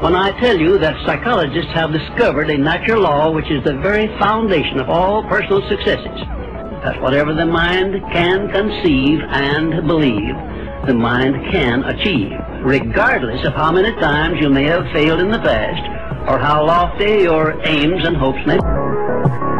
when I tell you that psychologists have discovered a natural law which is the very foundation of all personal successes. That whatever the mind can conceive and believe, the mind can achieve, regardless of how many times you may have failed in the past or how lofty your aims and hopes may be.